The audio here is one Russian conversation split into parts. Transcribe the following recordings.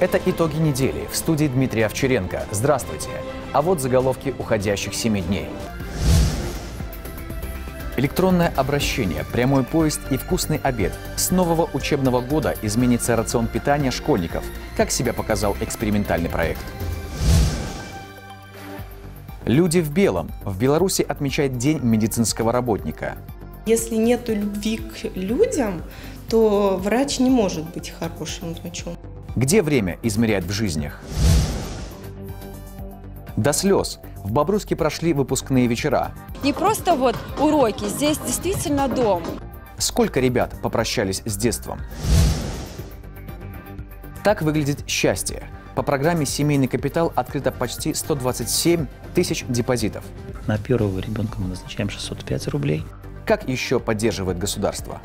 Это итоги недели. В студии Дмитрий Овчаренко. Здравствуйте. А вот заголовки уходящих семи дней. Электронное обращение, прямой поезд и вкусный обед. С нового учебного года изменится рацион питания школьников. Как себя показал экспериментальный проект? Люди в белом. В Беларуси отмечает День медицинского работника. Если нет любви к людям, то врач не может быть хорошим врачом. Где время измеряют в жизнях? До слез. В Бобруйске прошли выпускные вечера. Не просто вот уроки, здесь действительно дом. Сколько ребят попрощались с детством? Так выглядит счастье. По программе «Семейный капитал» открыто почти 127 тысяч депозитов. На первого ребенка мы назначаем 605 рублей. Как еще поддерживает государство?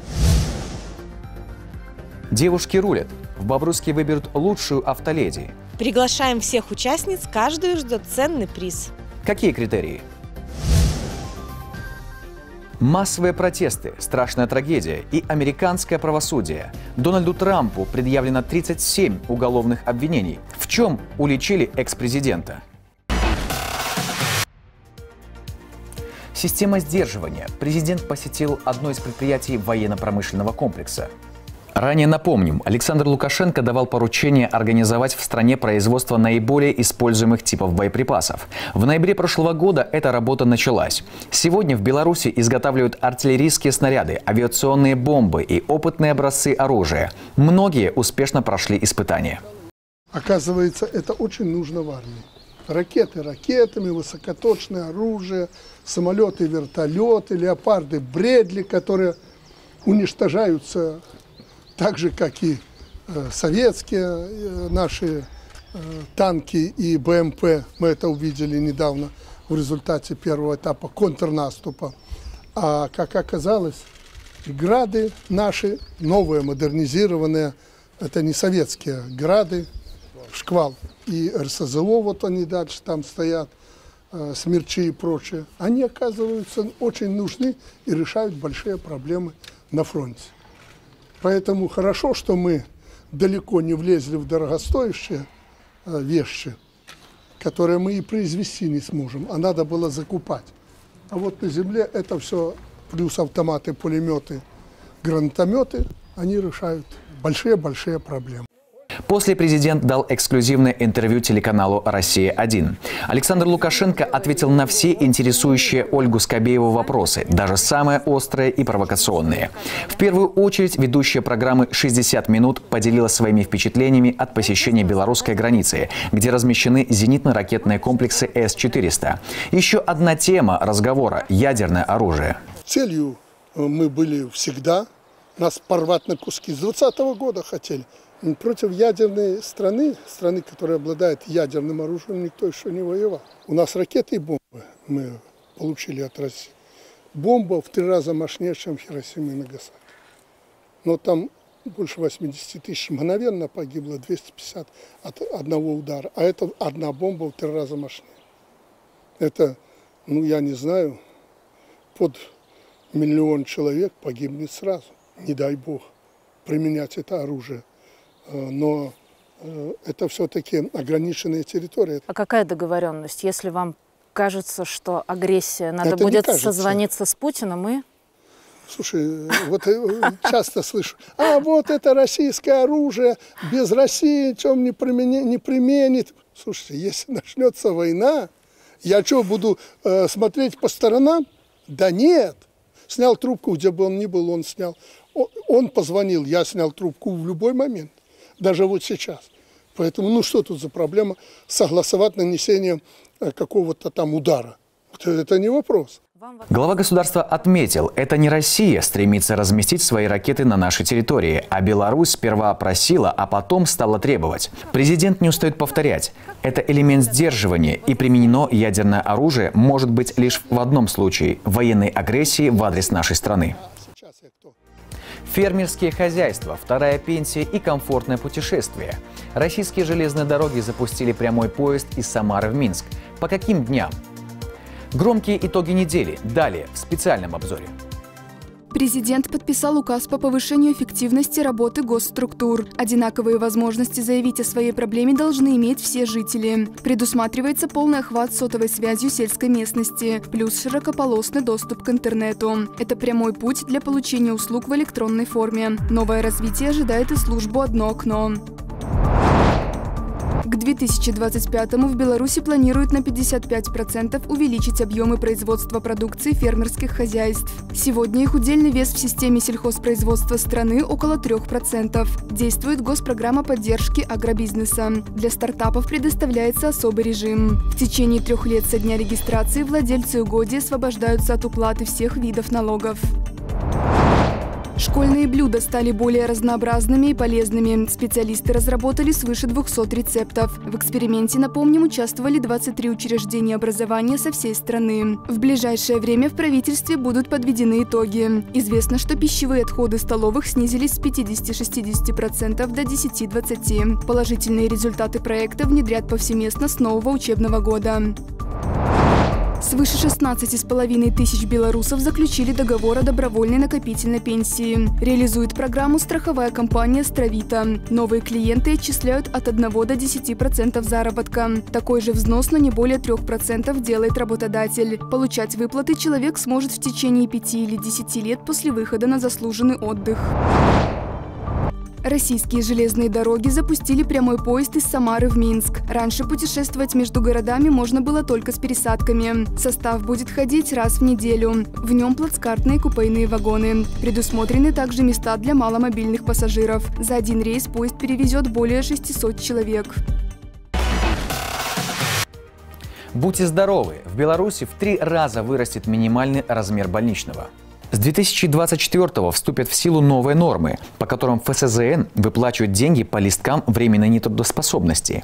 Девушки рулят. В Бобруйске выберут лучшую автоледи. Приглашаем всех участниц, каждую ждет ценный приз. Какие критерии? Массовые протесты, страшная трагедия и американское правосудие. Дональду Трампу предъявлено 37 уголовных обвинений. В чем уличили экс-президента? Система сдерживания. Президент посетил одно из предприятий военно-промышленного комплекса. Ранее напомним, Александр Лукашенко давал поручение организовать в стране производство наиболее используемых типов боеприпасов. В ноябре прошлого года эта работа началась. Сегодня в Беларуси изготавливают артиллерийские снаряды, авиационные бомбы и опытные образцы оружия. Многие успешно прошли испытания. Оказывается, это очень нужно в армии. Ракеты ракетами, высокоточное оружие, самолеты, вертолеты, леопарды, бредли, которые уничтожаются так же, как и э, советские э, наши э, танки и БМП, мы это увидели недавно в результате первого этапа контрнаступа. А как оказалось, грады наши, новые, модернизированные, это не советские грады, шквал. И РСЗО, вот они дальше там стоят, смерчи и прочее, они оказываются очень нужны и решают большие проблемы на фронте. Поэтому хорошо, что мы далеко не влезли в дорогостоящие э, вещи, которые мы и произвести не сможем, а надо было закупать. А вот на земле это все, плюс автоматы, пулеметы, гранатометы, они решают большие-большие проблемы. После президент дал эксклюзивное интервью телеканалу «Россия-1». Александр Лукашенко ответил на все интересующие Ольгу Скобееву вопросы, даже самые острые и провокационные. В первую очередь ведущая программы «60 минут» поделилась своими впечатлениями от посещения белорусской границы, где размещены зенитно-ракетные комплексы С-400. Еще одна тема разговора – ядерное оружие. Целью э, мы были всегда. Нас порвать на куски. С 20 -го года хотели против ядерной страны, страны, которая обладает ядерным оружием, никто еще не воевал. У нас ракеты и бомбы мы получили от России. Бомба в три раза мощнее, чем Хиросима и Нагасаки. Но там больше 80 тысяч мгновенно погибло, 250 от одного удара. А это одна бомба в три раза мощнее. Это, ну я не знаю, под миллион человек погибнет сразу. Не дай бог применять это оружие но э, это все-таки ограниченная территория. А какая договоренность? Если вам кажется, что агрессия, надо это будет созвониться с Путиным и... Слушай, вот э, часто слышу, а вот это российское оружие, без России чем не, применит, не применит. Слушайте, если начнется война, я что, буду э, смотреть по сторонам? Да нет. Снял трубку, где бы он ни был, он снял. Он позвонил, я снял трубку в любой момент даже вот сейчас. Поэтому, ну что тут за проблема согласовать нанесение э, какого-то там удара? Это не вопрос. Глава государства отметил, это не Россия стремится разместить свои ракеты на нашей территории, а Беларусь сперва просила, а потом стала требовать. Президент не устает повторять, это элемент сдерживания, и применено ядерное оружие может быть лишь в одном случае – военной агрессии в адрес нашей страны. Фермерские хозяйства, вторая пенсия и комфортное путешествие. Российские железные дороги запустили прямой поезд из Самары в Минск. По каким дням? Громкие итоги недели. Далее в специальном обзоре. Президент подписал указ по повышению эффективности работы госструктур. Одинаковые возможности заявить о своей проблеме должны иметь все жители. Предусматривается полный охват сотовой связью сельской местности, плюс широкополосный доступ к интернету. Это прямой путь для получения услуг в электронной форме. Новое развитие ожидает и службу «Одно окно». К 2025 в Беларуси планируют на 55% увеличить объемы производства продукции фермерских хозяйств. Сегодня их удельный вес в системе сельхозпроизводства страны около 3%. Действует госпрограмма поддержки агробизнеса. Для стартапов предоставляется особый режим. В течение трех лет со дня регистрации владельцы угодий освобождаются от уплаты всех видов налогов. Школьные блюда стали более разнообразными и полезными. Специалисты разработали свыше 200 рецептов. В эксперименте, напомним, участвовали 23 учреждения образования со всей страны. В ближайшее время в правительстве будут подведены итоги. Известно, что пищевые отходы столовых снизились с 50-60% до 10-20%. Положительные результаты проекта внедрят повсеместно с нового учебного года. Свыше 16,5 тысяч белорусов заключили договор о добровольной накопительной пенсии. Реализует программу страховая компания «Стравита». Новые клиенты отчисляют от 1 до 10% заработка. Такой же взнос, но не более 3% делает работодатель. Получать выплаты человек сможет в течение 5 или 10 лет после выхода на заслуженный отдых. Российские железные дороги запустили прямой поезд из Самары в Минск. Раньше путешествовать между городами можно было только с пересадками. Состав будет ходить раз в неделю. В нем плацкартные купейные вагоны. Предусмотрены также места для маломобильных пассажиров. За один рейс поезд перевезет более 600 человек. Будьте здоровы! В Беларуси в три раза вырастет минимальный размер больничного. С 2024 вступят в силу новые нормы, по которым ФСЗН выплачивает деньги по листкам временной нетрудоспособности.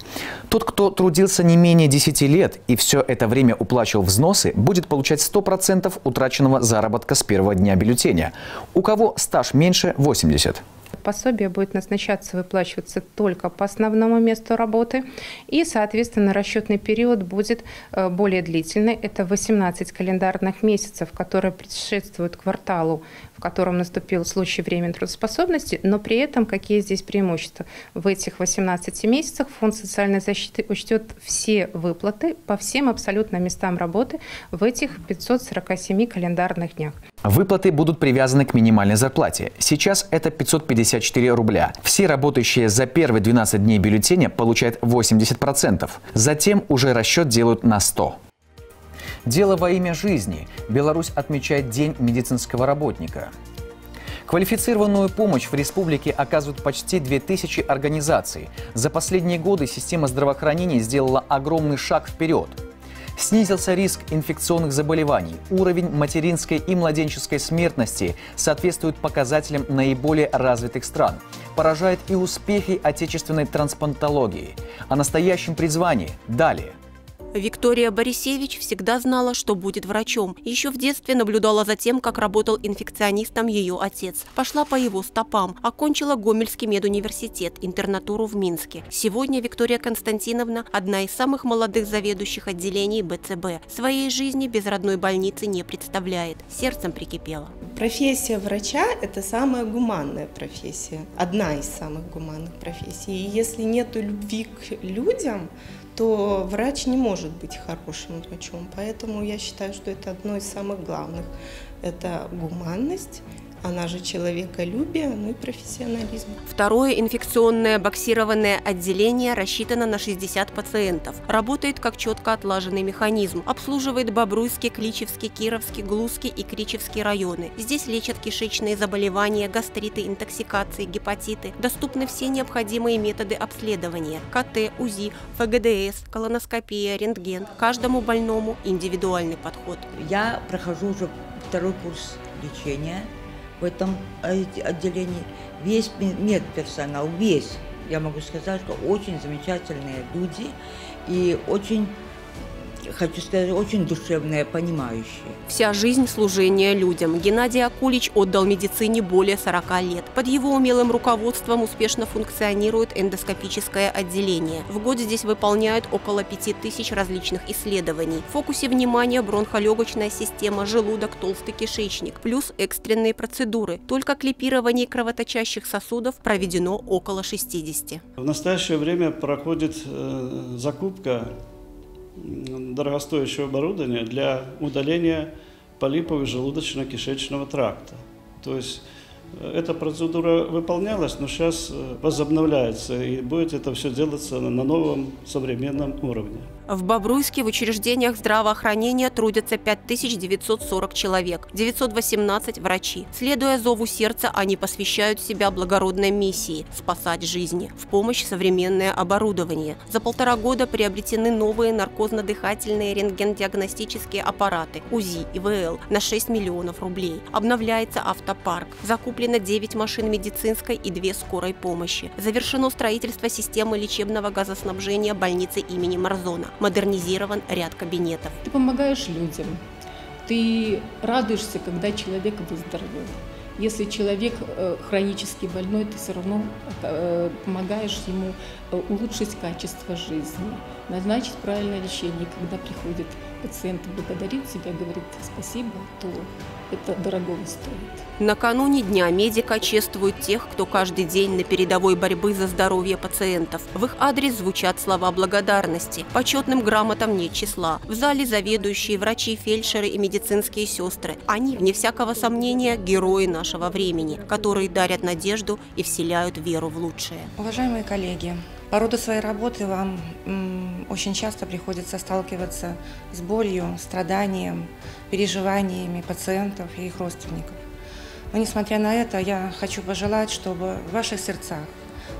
Тот, кто трудился не менее 10 лет и все это время уплачивал взносы, будет получать 100% утраченного заработка с первого дня бюллетеня. У кого стаж меньше – 80. Пособие будет назначаться, выплачиваться только по основному месту работы. И, соответственно, расчетный период будет э, более длительный. Это 18 календарных месяцев, которые предшествуют кварталу в котором наступил случай временной трудоспособности, но при этом какие здесь преимущества? В этих 18 месяцах Фонд социальной защиты учтет все выплаты по всем абсолютно местам работы в этих 547 календарных днях. Выплаты будут привязаны к минимальной зарплате. Сейчас это 554 рубля. Все работающие за первые 12 дней бюллетеня получают 80%. Затем уже расчет делают на 100%. Дело во имя жизни. Беларусь отмечает День медицинского работника. Квалифицированную помощь в республике оказывают почти 2000 организаций. За последние годы система здравоохранения сделала огромный шаг вперед. Снизился риск инфекционных заболеваний. Уровень материнской и младенческой смертности соответствует показателям наиболее развитых стран. Поражает и успехи отечественной трансплантологии. О настоящем призвании далее. Виктория Борисевич всегда знала, что будет врачом. Еще в детстве наблюдала за тем, как работал инфекционистом ее отец. Пошла по его стопам, окончила Гомельский медуниверситет, интернатуру в Минске. Сегодня Виктория Константиновна – одна из самых молодых заведующих отделений БЦБ. Своей жизни без родной больницы не представляет. Сердцем прикипела. Профессия врача – это самая гуманная профессия. Одна из самых гуманных профессий. И если нет любви к людям, то врач не может быть хорошим врачом. Поэтому я считаю, что это одно из самых главных. Это гуманность она же человеколюбие, ну и профессионализм. Второе инфекционное боксированное отделение рассчитано на 60 пациентов. Работает как четко отлаженный механизм. Обслуживает Бобруйский, Кличевский, Кировский, Глузский и Кричевский районы. Здесь лечат кишечные заболевания, гастриты, интоксикации, гепатиты. Доступны все необходимые методы обследования. КТ, УЗИ, ФГДС, колоноскопия, рентген. Каждому больному индивидуальный подход. Я прохожу уже второй курс лечения в этом отделении. Весь медперсонал, весь, я могу сказать, что очень замечательные люди и очень хочу сказать, очень душевная, понимающая. Вся жизнь служения людям. Геннадий Акулич отдал медицине более 40 лет. Под его умелым руководством успешно функционирует эндоскопическое отделение. В год здесь выполняют около 5000 различных исследований. В фокусе внимания бронхолегочная система, желудок, толстый кишечник, плюс экстренные процедуры. Только клипирование кровоточащих сосудов проведено около 60. В настоящее время проходит э, закупка дорогостоящего оборудования для удаления полипов желудочно-кишечного тракта. То есть э, эта процедура выполнялась, но сейчас э, возобновляется, и будет это все делаться на новом современном уровне. В Бобруйске в учреждениях здравоохранения трудятся 5940 человек, 918 врачи. Следуя зову сердца, они посвящают себя благородной миссии – спасать жизни. В помощь современное оборудование. За полтора года приобретены новые наркозно-дыхательные рентген-диагностические аппараты УЗИ, ИВЛ на 6 миллионов рублей. Обновляется автопарк. Закуплено 9 машин медицинской и 2 скорой помощи. Завершено строительство системы лечебного газоснабжения больницы имени Марзона модернизирован ряд кабинетов. Ты помогаешь людям, ты радуешься, когда человек выздоровел. Если человек э, хронически больной, ты все равно э, помогаешь ему э, улучшить качество жизни, назначить правильное лечение. Когда приходит пациент благодарит тебя, говорит спасибо, то это дорого стоит. Накануне Дня медика чествуют тех, кто каждый день на передовой борьбы за здоровье пациентов. В их адрес звучат слова благодарности. Почетным грамотам нет числа. В зале заведующие, врачи, фельдшеры и медицинские сестры. Они, вне всякого сомнения, герои нашего времени, которые дарят надежду и вселяют веру в лучшее. Уважаемые коллеги, по роду своей работы вам очень часто приходится сталкиваться с болью, страданием, переживаниями пациентов и их родственников. Но несмотря на это, я хочу пожелать, чтобы в ваших сердцах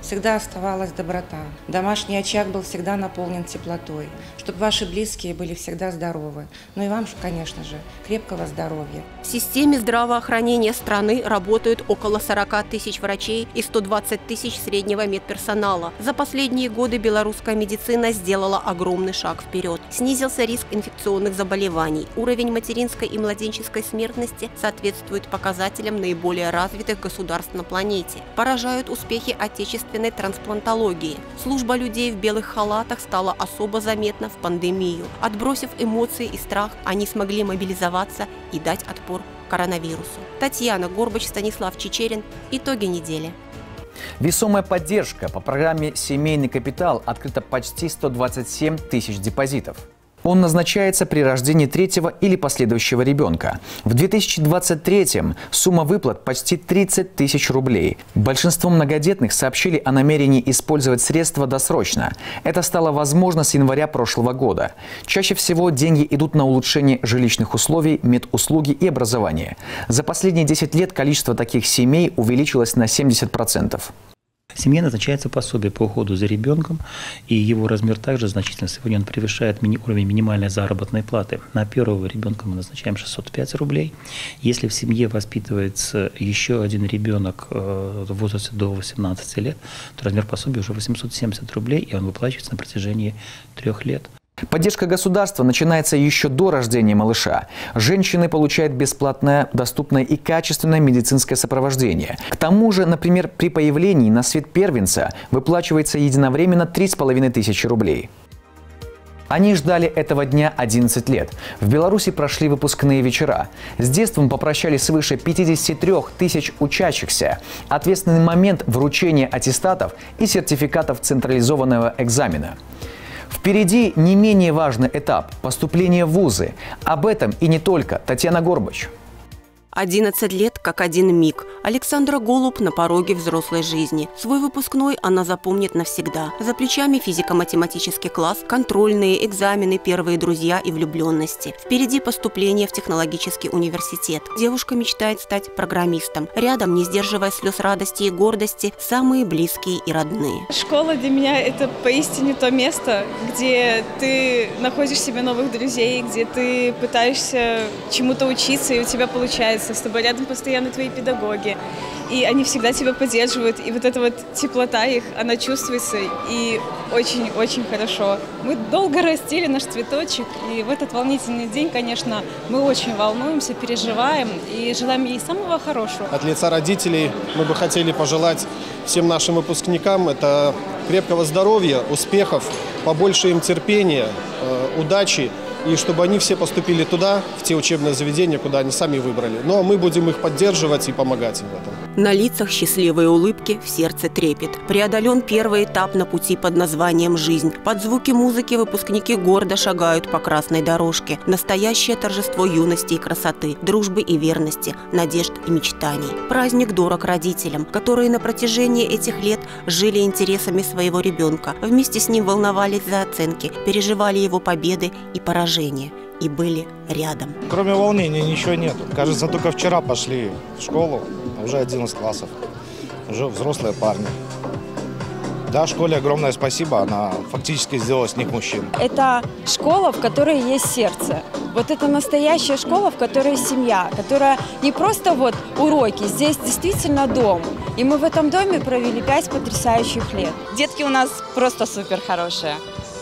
всегда оставалась доброта. Домашний очаг был всегда наполнен теплотой, чтобы ваши близкие были всегда здоровы. Ну и вам, конечно же, крепкого здоровья. В системе здравоохранения страны работают около 40 тысяч врачей и 120 тысяч среднего медперсонала. За последние годы белорусская медицина сделала огромный шаг вперед. Снизился риск инфекционных заболеваний. Уровень материнской и младенческой смертности соответствует показателям наиболее развитых государств на планете. Поражают успехи отечественных отечественной трансплантологии. Служба людей в белых халатах стала особо заметна в пандемию. Отбросив эмоции и страх, они смогли мобилизоваться и дать отпор коронавирусу. Татьяна Горбач, Станислав Чечерин. Итоги недели. Весомая поддержка по программе «Семейный капитал» открыта почти 127 тысяч депозитов. Он назначается при рождении третьего или последующего ребенка. В 2023-м сумма выплат почти 30 тысяч рублей. Большинство многодетных сообщили о намерении использовать средства досрочно. Это стало возможно с января прошлого года. Чаще всего деньги идут на улучшение жилищных условий, медуслуги и образование. За последние 10 лет количество таких семей увеличилось на 70%. Семье назначается пособие по уходу за ребенком, и его размер также значительно. Сегодня он превышает мини уровень минимальной заработной платы. На первого ребенка мы назначаем 605 рублей. Если в семье воспитывается еще один ребенок э, в возрасте до 18 лет, то размер пособия уже 870 рублей, и он выплачивается на протяжении трех лет. Поддержка государства начинается еще до рождения малыша. Женщины получают бесплатное, доступное и качественное медицинское сопровождение. К тому же, например, при появлении на свет первенца выплачивается единовременно 3,5 тысячи рублей. Они ждали этого дня 11 лет. В Беларуси прошли выпускные вечера. С детством попрощались свыше 53 тысяч учащихся. Ответственный момент вручения аттестатов и сертификатов централизованного экзамена – Впереди не менее важный этап – поступление в вузы. Об этом и не только. Татьяна Горбач. 11 лет как один миг. Александра Голуб на пороге взрослой жизни. Свой выпускной она запомнит навсегда. За плечами физико-математический класс, контрольные, экзамены, первые друзья и влюбленности. Впереди поступление в технологический университет. Девушка мечтает стать программистом. Рядом, не сдерживая слез радости и гордости, самые близкие и родные. Школа для меня это поистине то место, где ты находишь себе новых друзей, где ты пытаешься чему-то учиться и у тебя получается общаются, с тобой рядом постоянно твои педагоги, и они всегда тебя поддерживают, и вот эта вот теплота их, она чувствуется, и очень-очень хорошо. Мы долго растили наш цветочек, и в этот волнительный день, конечно, мы очень волнуемся, переживаем и желаем ей самого хорошего. От лица родителей мы бы хотели пожелать всем нашим выпускникам это крепкого здоровья, успехов, побольше им терпения, э, удачи и чтобы они все поступили туда, в те учебные заведения, куда они сами выбрали. Но мы будем их поддерживать и помогать им в этом. На лицах счастливые улыбки, в сердце трепет. Преодолен первый этап на пути под названием «Жизнь». Под звуки музыки выпускники гордо шагают по красной дорожке. Настоящее торжество юности и красоты, дружбы и верности, надежд и мечтаний. Праздник дорог родителям, которые на протяжении этих лет жили интересами своего ребенка. Вместе с ним волновались за оценки, переживали его победы и поражения и были рядом. Кроме волнения ничего нет. Кажется, только вчера пошли в школу, уже 11 классов, уже взрослые парни. Да, школе огромное спасибо, она фактически сделала с них мужчин. Это школа, в которой есть сердце. Вот это настоящая школа, в которой семья, которая не просто вот уроки, здесь действительно дом. И мы в этом доме провели пять потрясающих лет. Детки у нас просто супер хорошие.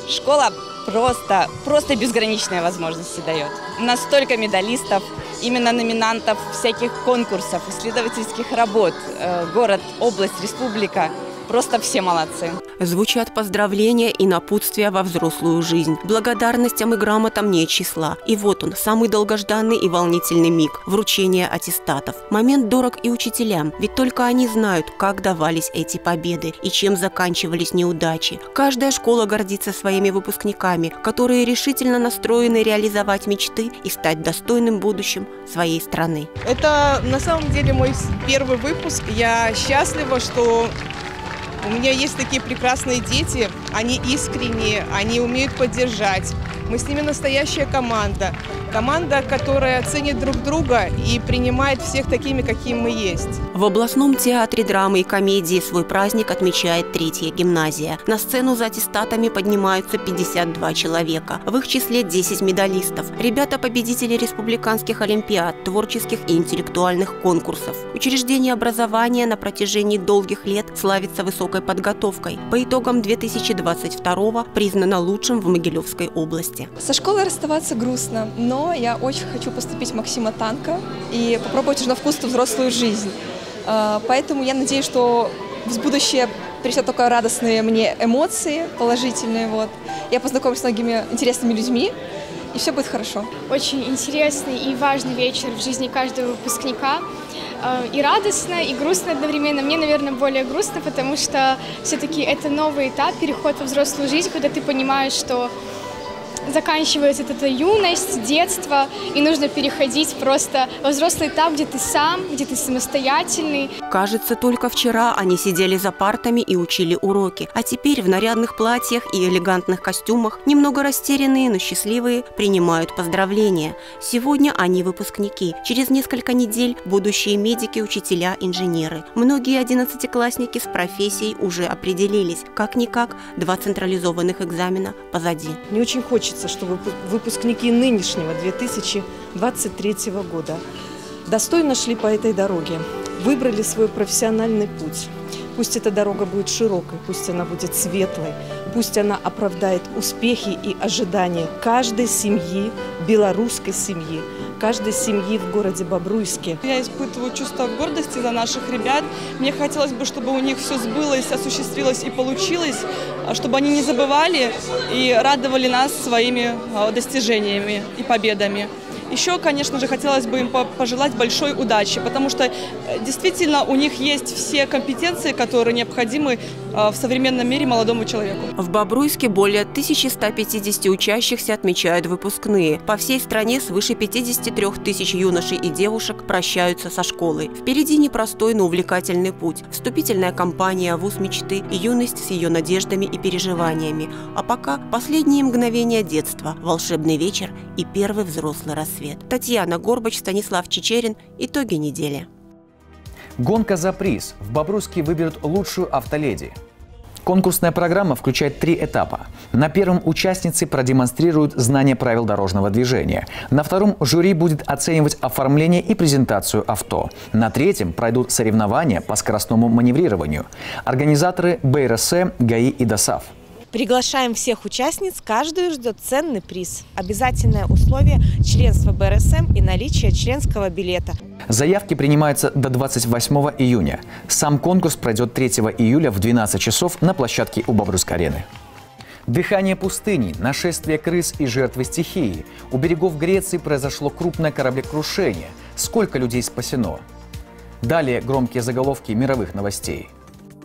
Школа просто, просто безграничные возможности дает. У нас столько медалистов, именно номинантов всяких конкурсов, исследовательских работ. Э, город, область, республика – Просто все молодцы. Звучат поздравления и напутствия во взрослую жизнь. Благодарностям и грамотам нет числа. И вот он, самый долгожданный и волнительный миг – вручение аттестатов. Момент дорог и учителям, ведь только они знают, как давались эти победы и чем заканчивались неудачи. Каждая школа гордится своими выпускниками, которые решительно настроены реализовать мечты и стать достойным будущим своей страны. Это на самом деле мой первый выпуск. Я счастлива, что у меня есть такие прекрасные дети, они искренние, они умеют поддержать. Мы с ними настоящая команда. Команда, которая ценит друг друга и принимает всех такими, какие мы есть. В областном театре драмы и комедии свой праздник отмечает третья гимназия. На сцену за аттестатами поднимаются 52 человека. В их числе 10 медалистов. Ребята – победители республиканских олимпиад, творческих и интеллектуальных конкурсов. Учреждение образования на протяжении долгих лет славится высокой подготовкой. По итогам 2022 признано лучшим в Могилевской области. Со школой расставаться грустно, но я очень хочу поступить в Максима Танка и попробовать уже на вкус взрослую жизнь. А, поэтому я надеюсь, что в будущее принесет только радостные мне эмоции, положительные. Вот. Я познакомлюсь с многими интересными людьми, и все будет хорошо. Очень интересный и важный вечер в жизни каждого выпускника. А, и радостно, и грустно одновременно. Мне, наверное, более грустно, потому что все-таки это новый этап, переход во взрослую жизнь, когда ты понимаешь, что заканчивается эта юность, детство, и нужно переходить просто во взрослый этап, где ты сам, где ты самостоятельный. Кажется, только вчера они сидели за партами и учили уроки, а теперь в нарядных платьях и элегантных костюмах, немного растерянные, но счастливые, принимают поздравления. Сегодня они выпускники. Через несколько недель будущие медики, учителя, инженеры. Многие одиннадцатиклассники с профессией уже определились. Как-никак, два централизованных экзамена позади. Не очень хочется хочется, чтобы выпускники нынешнего 2023 года достойно шли по этой дороге, выбрали свой профессиональный путь. Пусть эта дорога будет широкой, пусть она будет светлой, пусть она оправдает успехи и ожидания каждой семьи, белорусской семьи, каждой семьи в городе Бобруйске. Я испытываю чувство гордости за наших ребят. Мне хотелось бы, чтобы у них все сбылось, осуществилось и получилось, а чтобы они не забывали и радовали нас своими а, достижениями и победами. Еще, конечно же, хотелось бы им пожелать большой удачи, потому что э, действительно у них есть все компетенции, которые необходимы в современном мире молодому человеку. В Бобруйске более 1150 учащихся отмечают выпускные. По всей стране свыше 53 тысяч юношей и девушек прощаются со школой. Впереди непростой, но увлекательный путь. Вступительная кампания «Вуз мечты» и юность с ее надеждами и переживаниями. А пока последние мгновения детства, волшебный вечер и первый взрослый рассвет свет. Татьяна Горбач, Станислав Чечерин. Итоги недели. Гонка за приз. В Бобруйске выберут лучшую автоледи. Конкурсная программа включает три этапа. На первом участницы продемонстрируют знание правил дорожного движения. На втором жюри будет оценивать оформление и презентацию авто. На третьем пройдут соревнования по скоростному маневрированию. Организаторы БРС, ГАИ и ДОСАВ. Приглашаем всех участниц, каждую ждет ценный приз. Обязательное условие – членство БРСМ и наличие членского билета. Заявки принимаются до 28 июня. Сам конкурс пройдет 3 июля в 12 часов на площадке у Бобруйской-арены. Дыхание пустыни, нашествие крыс и жертвы стихии. У берегов Греции произошло крупное кораблекрушение. Сколько людей спасено? Далее громкие заголовки мировых новостей –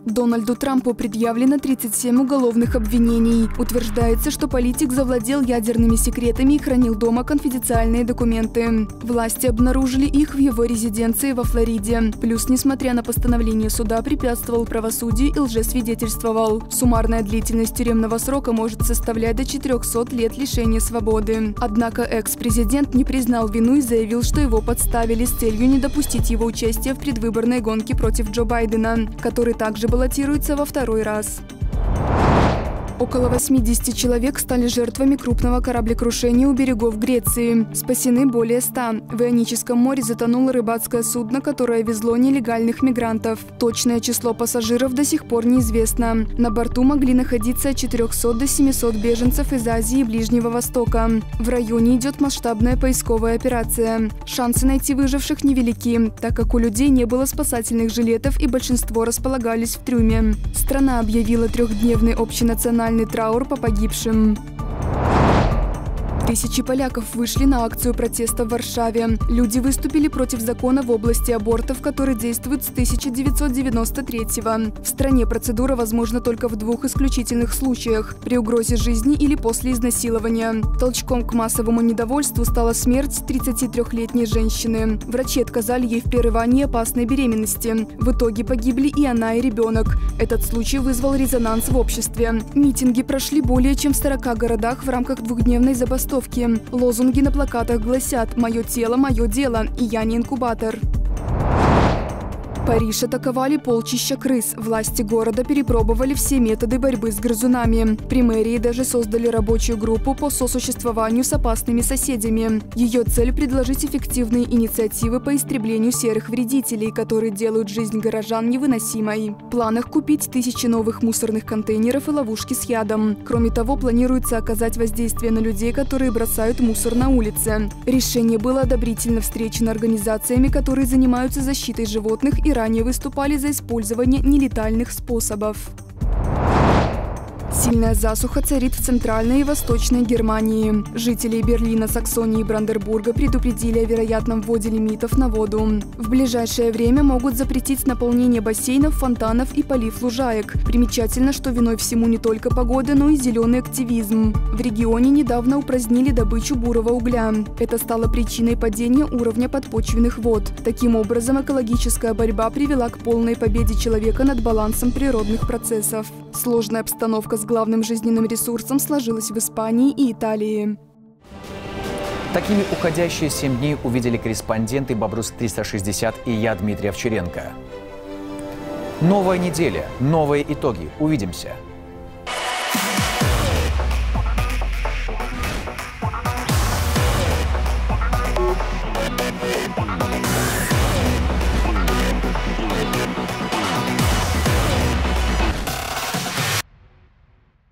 Дональду Трампу предъявлено 37 уголовных обвинений. Утверждается, что политик завладел ядерными секретами и хранил дома конфиденциальные документы. Власти обнаружили их в его резиденции во Флориде. Плюс, несмотря на постановление суда, препятствовал правосудию и лжесвидетельствовал. Суммарная длительность тюремного срока может составлять до 400 лет лишения свободы. Однако экс-президент не признал вину и заявил, что его подставили с целью не допустить его участия в предвыборной гонке против Джо Байдена, который также баллотируется во второй раз. Около 80 человек стали жертвами крупного кораблекрушения у берегов Греции. Спасены более 100. В Ионическом море затонуло рыбацкое судно, которое везло нелегальных мигрантов. Точное число пассажиров до сих пор неизвестно. На борту могли находиться от 400 до 700 беженцев из Азии и Ближнего Востока. В районе идет масштабная поисковая операция. Шансы найти выживших невелики, так как у людей не было спасательных жилетов и большинство располагались в трюме. Страна объявила трехдневный общенациональный национальный траур по погибшим. Тысячи поляков вышли на акцию протеста в Варшаве. Люди выступили против закона в области абортов, который действует с 1993-го. В стране процедура возможна только в двух исключительных случаях – при угрозе жизни или после изнасилования. Толчком к массовому недовольству стала смерть 33-летней женщины. Врачи отказали ей в прерывании опасной беременности. В итоге погибли и она, и ребенок. Этот случай вызвал резонанс в обществе. Митинги прошли более чем в 40 городах в рамках двухдневной забастовки забастовки. Лозунги на плакатах гласят «Мое тело, мое дело» и «Я не инкубатор». Париж атаковали полчища крыс. Власти города перепробовали все методы борьбы с грызунами. При мэрии даже создали рабочую группу по сосуществованию с опасными соседями. Ее цель – предложить эффективные инициативы по истреблению серых вредителей, которые делают жизнь горожан невыносимой. В планах купить тысячи новых мусорных контейнеров и ловушки с ядом. Кроме того, планируется оказать воздействие на людей, которые бросают мусор на улице. Решение было одобрительно встречено организациями, которые занимаются защитой животных и ранее выступали за использование нелетальных способов. Сильная засуха царит в центральной и восточной Германии. Жители Берлина, Саксонии и Брандербурга предупредили о вероятном вводе лимитов на воду. В ближайшее время могут запретить наполнение бассейнов, фонтанов и полив лужаек. Примечательно, что виной всему не только погода, но и зеленый активизм. В регионе недавно упразднили добычу бурого угля. Это стало причиной падения уровня подпочвенных вод. Таким образом, экологическая борьба привела к полной победе человека над балансом природных процессов. Сложная обстановка с главным жизненным ресурсом сложилась в Испании и Италии. Такими уходящие семь дней увидели корреспонденты «Бобрус-360» и я, Дмитрий Овчаренко. Новая неделя, новые итоги. Увидимся.